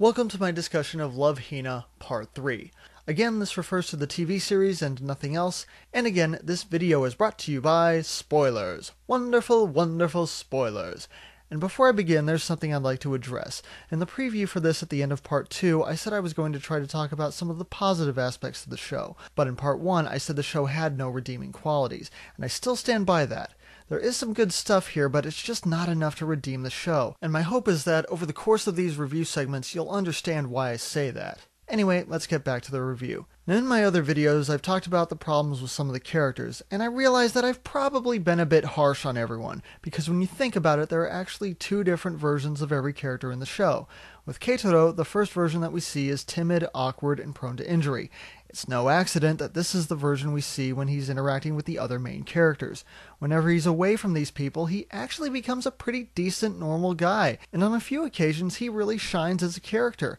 Welcome to my discussion of Love Hina Part 3. Again, this refers to the TV series and nothing else, and again, this video is brought to you by spoilers. Wonderful, wonderful spoilers. And before I begin, there's something I'd like to address. In the preview for this at the end of part 2, I said I was going to try to talk about some of the positive aspects of the show, but in part 1, I said the show had no redeeming qualities, and I still stand by that. There is some good stuff here, but it's just not enough to redeem the show, and my hope is that over the course of these review segments, you'll understand why I say that. Anyway, let's get back to the review. In my other videos, I've talked about the problems with some of the characters, and I realize that I've probably been a bit harsh on everyone, because when you think about it, there are actually two different versions of every character in the show. With Keitaro, the first version that we see is timid, awkward, and prone to injury. It's no accident that this is the version we see when he's interacting with the other main characters. Whenever he's away from these people, he actually becomes a pretty decent, normal guy, and on a few occasions, he really shines as a character.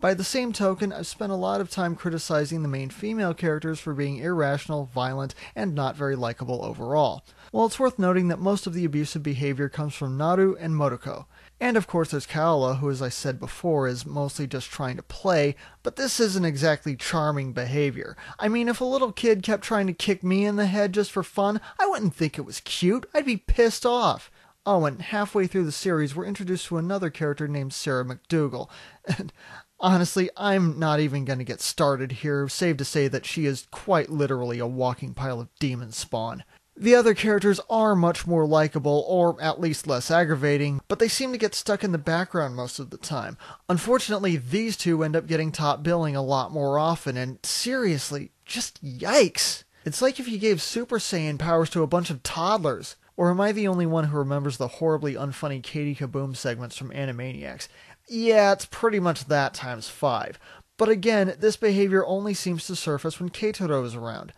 By the same token, I've spent a lot of time criticizing the main female characters for being irrational, violent, and not very likable overall. Well, it's worth noting that most of the abusive behavior comes from Naru and Motoko. And of course, there's Kaola, who, as I said before, is mostly just trying to play, but this isn't exactly charming behavior. I mean, if a little kid kept trying to kick me in the head just for fun, I wouldn't think it was cute. I'd be pissed off. Oh, and halfway through the series, we're introduced to another character named Sarah McDougal. And Honestly, I'm not even going to get started here, save to say that she is quite literally a walking pile of demon spawn. The other characters are much more likable, or at least less aggravating, but they seem to get stuck in the background most of the time. Unfortunately, these two end up getting top billing a lot more often, and seriously, just yikes! It's like if you gave Super Saiyan powers to a bunch of toddlers. Or am I the only one who remembers the horribly unfunny Katie Kaboom segments from Animaniacs? Yeah, it's pretty much that times five. But again, this behavior only seems to surface when Keitaro is around.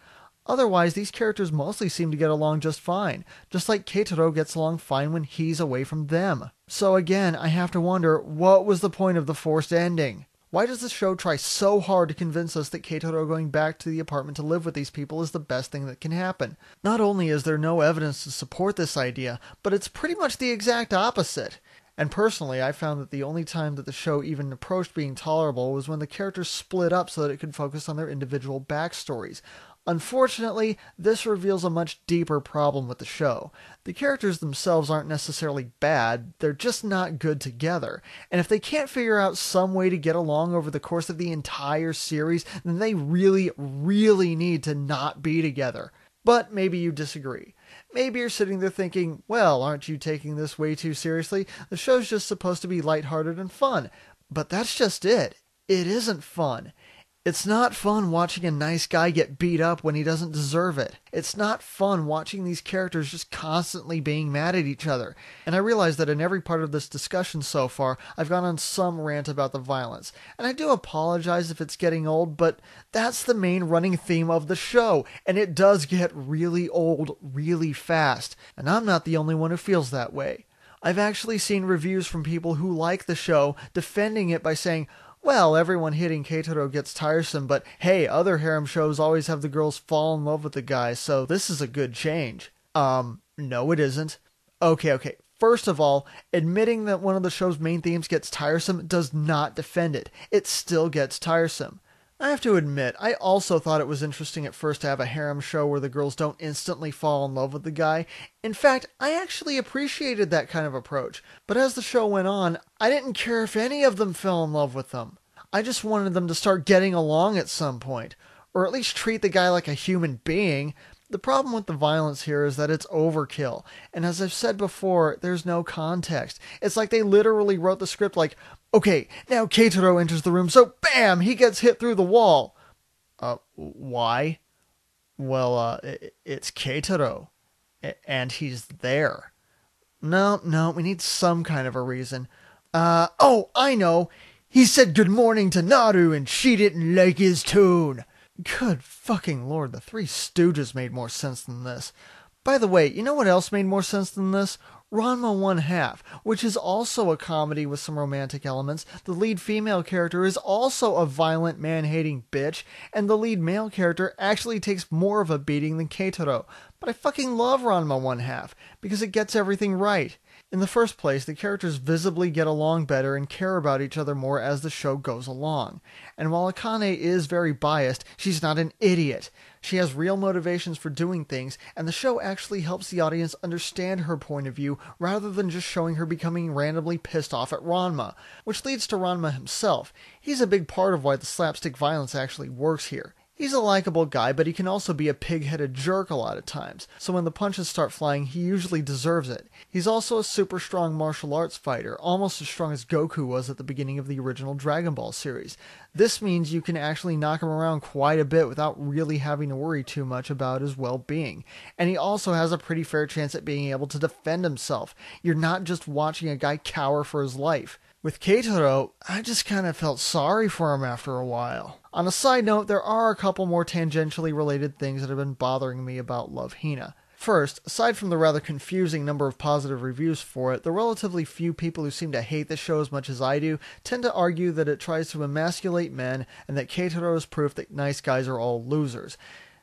Otherwise, these characters mostly seem to get along just fine, just like Keitaro gets along fine when he's away from them. So again, I have to wonder, what was the point of the forced ending? Why does the show try so hard to convince us that Keitaro going back to the apartment to live with these people is the best thing that can happen? Not only is there no evidence to support this idea, but it's pretty much the exact opposite. And personally, I found that the only time that the show even approached being tolerable was when the characters split up so that it could focus on their individual backstories. Unfortunately, this reveals a much deeper problem with the show. The characters themselves aren't necessarily bad, they're just not good together. And if they can't figure out some way to get along over the course of the entire series, then they really, really need to not be together. But maybe you disagree. Maybe you're sitting there thinking, well, aren't you taking this way too seriously? The show's just supposed to be lighthearted and fun. But that's just it. It isn't fun. It's not fun watching a nice guy get beat up when he doesn't deserve it. It's not fun watching these characters just constantly being mad at each other. And I realize that in every part of this discussion so far, I've gone on some rant about the violence. And I do apologize if it's getting old, but that's the main running theme of the show. And it does get really old really fast. And I'm not the only one who feels that way. I've actually seen reviews from people who like the show defending it by saying, well, everyone hitting Keitaro gets tiresome, but hey, other harem shows always have the girls fall in love with the guy, so this is a good change. Um, no, it isn't. Okay, okay. First of all, admitting that one of the show's main themes gets tiresome does not defend it. It still gets tiresome. I have to admit, I also thought it was interesting at first to have a harem show where the girls don't instantly fall in love with the guy. In fact, I actually appreciated that kind of approach. But as the show went on, I didn't care if any of them fell in love with them. I just wanted them to start getting along at some point, or at least treat the guy like a human being. The problem with the violence here is that it's overkill. And as I've said before, there's no context. It's like they literally wrote the script like, okay, now Keitaro enters the room, so bam, he gets hit through the wall. Uh, why? Well, uh, it's Keitaro. And he's there. No, no, we need some kind of a reason. Uh, oh, I know. He said good morning to Naru and she didn't like his tone. Good fucking lord, the Three Stooges made more sense than this. By the way, you know what else made more sense than this? Ranma One Half, which is also a comedy with some romantic elements. The lead female character is also a violent, man hating bitch, and the lead male character actually takes more of a beating than Keitaro. But I fucking love Ranma One Half because it gets everything right. In the first place, the characters visibly get along better and care about each other more as the show goes along. And while Akane is very biased, she's not an idiot. She has real motivations for doing things, and the show actually helps the audience understand her point of view rather than just showing her becoming randomly pissed off at Ranma, which leads to Ranma himself. He's a big part of why the slapstick violence actually works here. He's a likable guy, but he can also be a pig headed jerk a lot of times, so when the punches start flying, he usually deserves it. He's also a super strong martial arts fighter, almost as strong as Goku was at the beginning of the original Dragon Ball series. This means you can actually knock him around quite a bit without really having to worry too much about his well being. And he also has a pretty fair chance at being able to defend himself. You're not just watching a guy cower for his life. With Keitaro, I just kind of felt sorry for him after a while. On a side note, there are a couple more tangentially related things that have been bothering me about Love Hina. First, aside from the rather confusing number of positive reviews for it, the relatively few people who seem to hate the show as much as I do tend to argue that it tries to emasculate men and that Keitaro is proof that nice guys are all losers.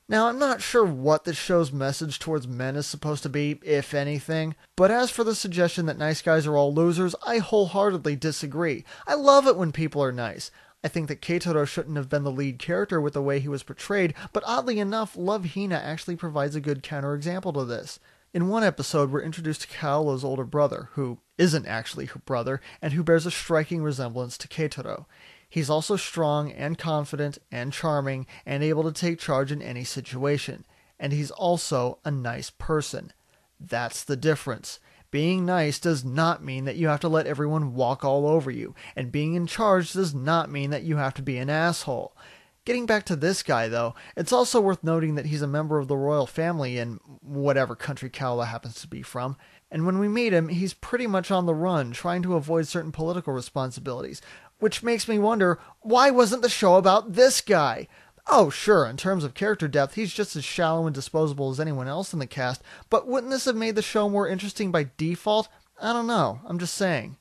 Now, I'm not sure what the show's message towards men is supposed to be, if anything, but as for the suggestion that nice guys are all losers, I wholeheartedly disagree. I love it when people are nice. I think that Keitaro shouldn't have been the lead character with the way he was portrayed, but oddly enough, Love Hina actually provides a good counterexample to this. In one episode, we're introduced to Kaola's older brother, who isn't actually her brother, and who bears a striking resemblance to Keitaro. He's also strong and confident and charming and able to take charge in any situation. And he's also a nice person. That's the difference. Being nice does not mean that you have to let everyone walk all over you, and being in charge does not mean that you have to be an asshole. Getting back to this guy, though, it's also worth noting that he's a member of the royal family in whatever country Kaola happens to be from, and when we meet him, he's pretty much on the run, trying to avoid certain political responsibilities, which makes me wonder why wasn't the show about this guy? Oh, sure, in terms of character depth, he's just as shallow and disposable as anyone else in the cast, but wouldn't this have made the show more interesting by default? I don't know, I'm just saying.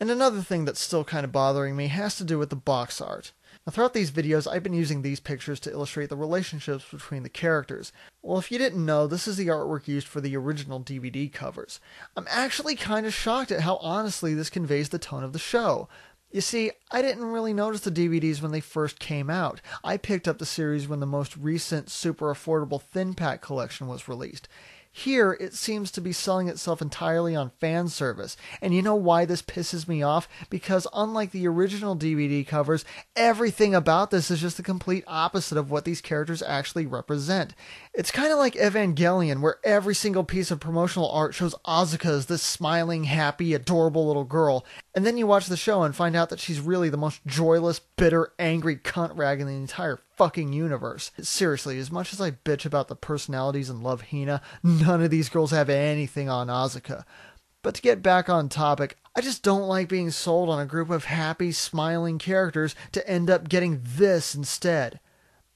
And another thing that's still kind of bothering me has to do with the box art. Now, throughout these videos, I've been using these pictures to illustrate the relationships between the characters. Well, if you didn't know, this is the artwork used for the original DVD covers. I'm actually kind of shocked at how honestly this conveys the tone of the show. You see, I didn't really notice the DVDs when they first came out. I picked up the series when the most recent super affordable thin pack collection was released. Here, it seems to be selling itself entirely on fan service. And you know why this pisses me off? Because unlike the original DVD covers, everything about this is just the complete opposite of what these characters actually represent. It's kind of like Evangelion, where every single piece of promotional art shows Asuka as this smiling, happy, adorable little girl, and then you watch the show and find out that she's really the most joyless, bitter, angry cunt rag in the entire fucking universe. Seriously, as much as I bitch about the personalities in Love Hina, none of these girls have anything on Asuka. But to get back on topic, I just don't like being sold on a group of happy, smiling characters to end up getting this instead.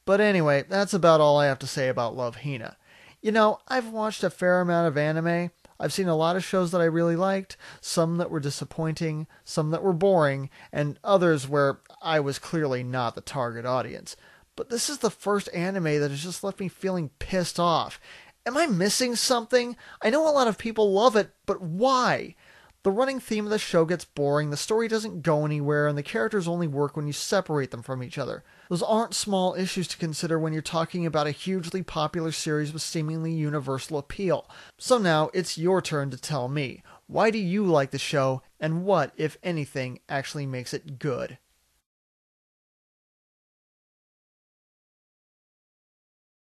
But anyway, that's about all I have to say about Love Hina. You know, I've watched a fair amount of anime. I've seen a lot of shows that I really liked, some that were disappointing, some that were boring, and others where I was clearly not the target audience but this is the first anime that has just left me feeling pissed off. Am I missing something? I know a lot of people love it, but why? The running theme of the show gets boring, the story doesn't go anywhere, and the characters only work when you separate them from each other. Those aren't small issues to consider when you're talking about a hugely popular series with seemingly universal appeal. So now it's your turn to tell me why do you like the show, and what, if anything, actually makes it good?